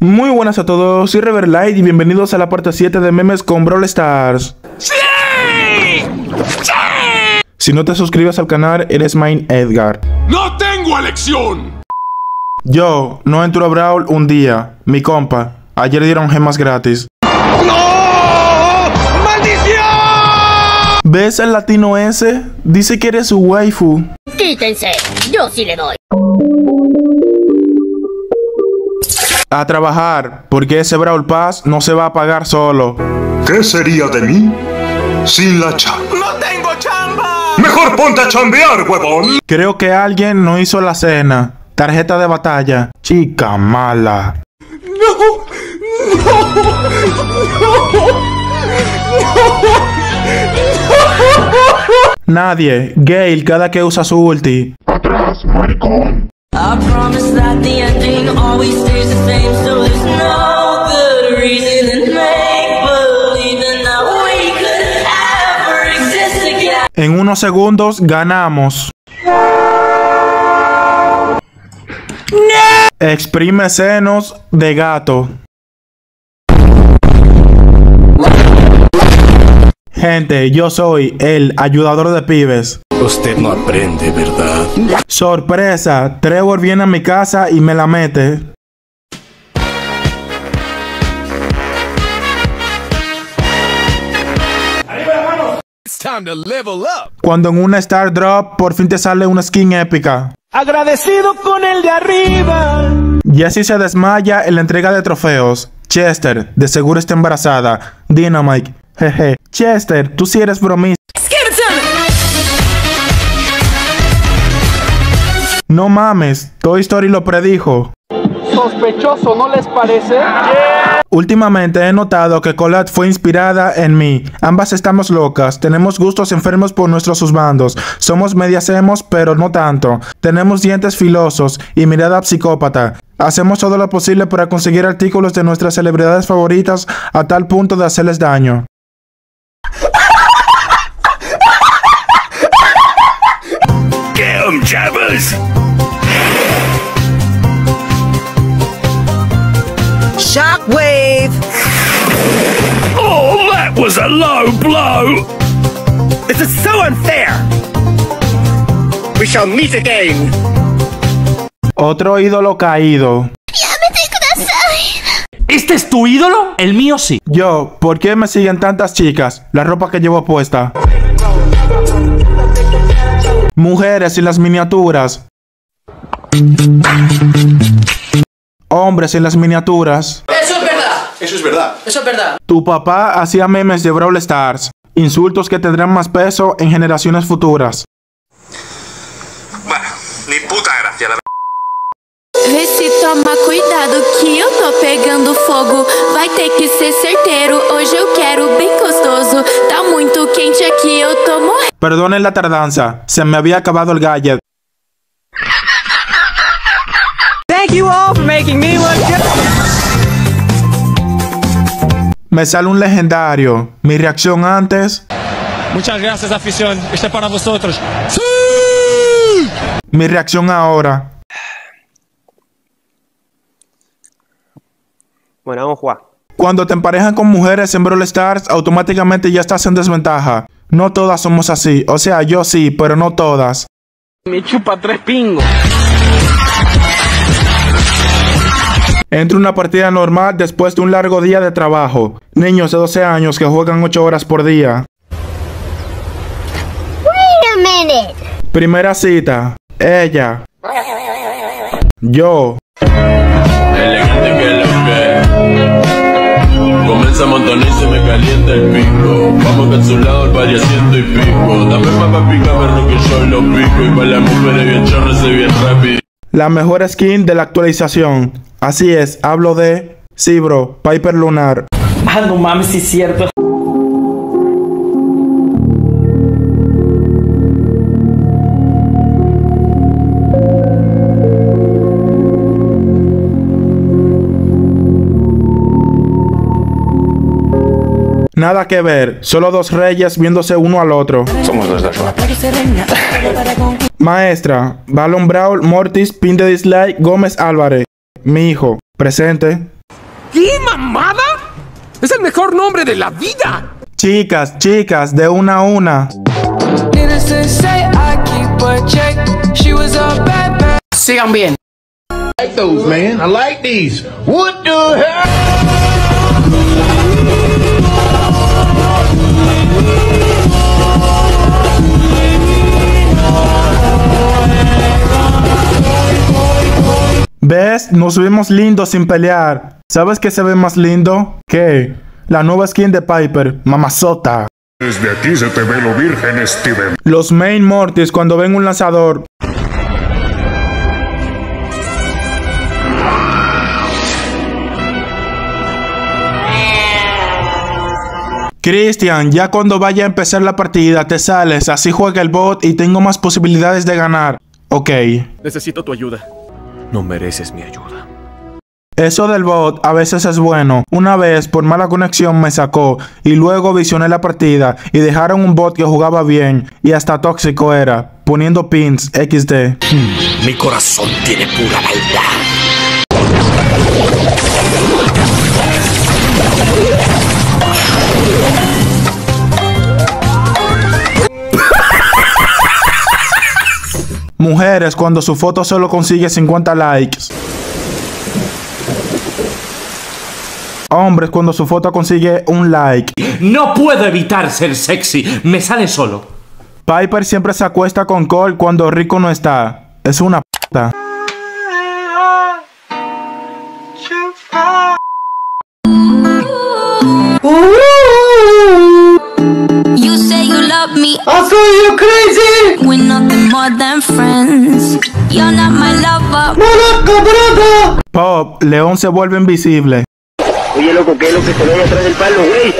Muy buenas a todos, soy Reverlight y bienvenidos a la parte 7 de memes con Brawl Stars. ¡Sí! ¡Sí! Si no te suscribes al canal, eres Mine Edgar. ¡No tengo elección! Yo no entro a Brawl un día. Mi compa, ayer dieron gemas gratis. ¡No! ¡Maldición! ¿Ves al latino ese? Dice que eres su waifu. Quítense, yo sí le doy. A trabajar, porque ese Brawl Pass no se va a pagar solo. ¿Qué sería de mí sin la chamba? ¡No tengo chamba! Mejor ponte a chambear, huevón. Creo que alguien no hizo la cena. Tarjeta de batalla. Chica mala. Nadie. Gale cada que usa su ulti. I promise that the ending always stays the same, so there's no good reason to make believing that we could ever exist again. En unos segundos ganamos. Exprime senos de gato. Gente, yo soy el ayudador de pibes. Usted no aprende, ¿verdad? Sorpresa, Trevor viene a mi casa y me la mete. Cuando en una Star Drop por fin te sale una skin épica. Agradecido con el de arriba. Jessie se desmaya en la entrega de trofeos. Chester, de seguro está embarazada. Dynamite, jeje. Chester, tú sí eres bromista. No mames, Toy Story lo predijo. Sospechoso, ¿no les parece? Últimamente he notado que Colette fue inspirada en mí. Ambas estamos locas, tenemos gustos enfermos por nuestros husbandos. Somos medias hemos, pero no tanto. Tenemos dientes filosos y mirada psicópata. Hacemos todo lo posible para conseguir artículos de nuestras celebridades favoritas a tal punto de hacerles daño. 'Em, jabbers! Shockwave! Oh, that was a low blow! This is so unfair. We shall meet again. Otro ídolo caído. ¿Este es tu ídolo? El mío sí. Yo, ¿por qué me siguen tantas chicas? La ropa que llevo puesta. Mujeres en las miniaturas. Hombres en las miniaturas. Eso es verdad. Eso es verdad. Eso es verdad. Tu papá hacía memes de Brawl Stars. Insultos que tendrán más peso en generaciones futuras. Bueno, ni puta gracia, la Vê toma cuidado que eu tô pegando fogo. Vai ter que ser certeiro. Hoje eu quero bem gostoso. Tá muito quente aqui, eu tô morrendo. Perdonen la tardanza, se me había acabado el gadget. Thank you all for making me look good. Me sale un legendario. Mi reacción antes, Muchas gracias, afición. Este es para vosotros. mi reacción ahora. Bueno, vamos a jugar. Cuando te emparejan con mujeres en Brawl Stars, automáticamente ya estás en desventaja. No todas somos así. O sea, yo sí, pero no todas. Me chupa tres pingos. Entro una partida normal después de un largo día de trabajo. Niños de 12 años que juegan 8 horas por día. Wait a minute. Primera cita. Ella. Yo. Comienza a montonar y se me calienta el pico Vamos que a su lado el pari asiento y pico Dame papa pica perro que yo lo pico Y para la mujer bien chorro se bien rápido La mejor skin de la actualización. Así es, hablo de... Sí, bro, Piper Lunar. Ah, no mames, sí es cierto. Nada que ver, solo dos reyes viéndose uno al otro. Somos los dos Maestra, Balon Brawl, Mortis, Pin de Dislike, Gómez Álvarez. Mi hijo, presente. ¿Qué mamada? Es el mejor nombre de la vida. Chicas, chicas, de una a una. Sigan bien. like those, man. I like these. What the hell? ¿Ves? Nos vemos lindos sin pelear. ¿Sabes qué se ve más lindo? ¿Qué? La nueva skin de Piper, mamazota. Desde aquí se te ve lo virgen, Steven. Los main mortis cuando ven un lanzador. Christian, ya cuando vaya a empezar la partida te sales, así juega el bot y tengo más posibilidades de ganar. Ok. Necesito tu ayuda. No mereces mi ayuda. Eso del bot a veces es bueno. Una vez por mala conexión me sacó y luego visioné la partida y dejaron un bot que jugaba bien y hasta tóxico era, poniendo pins XD. Mi corazón tiene pura maldad. Mujeres cuando su foto solo consigue 50 likes. Hombres cuando su foto consigue un like. No puedo evitar ser sexy, me sale solo. Piper siempre se acuesta con Cole cuando Rico no está. Es una puta. You love me. I say you crazy. We're nothing more than friends. You're not my lover. Pop, León se vuelve invisible. Oye, loco, ¿qué es lo que se ve detrás del palo, güey?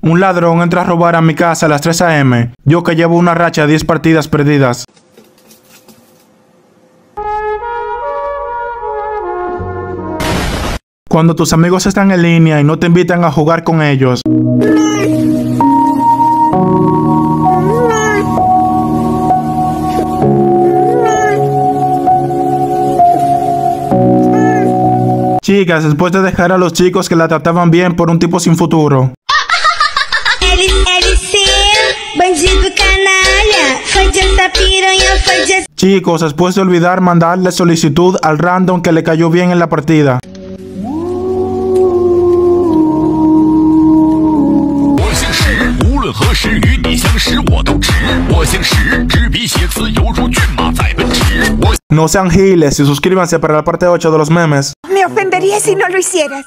Un ladrón entra a robar a mi casa a las 3 a.m. Yo que llevo una racha de 10 partidas perdidas. Cuando tus amigos están en línea y no te invitan a jugar con ellos. Chicas, después de dejar a los chicos que la trataban bien por un tipo sin futuro. Chicos, después de olvidar mandarle solicitud al random que le cayó bien en la partida. No sean giles y suscríbanse para la parte 8 de los memes. Me ofendería si no lo hicieras.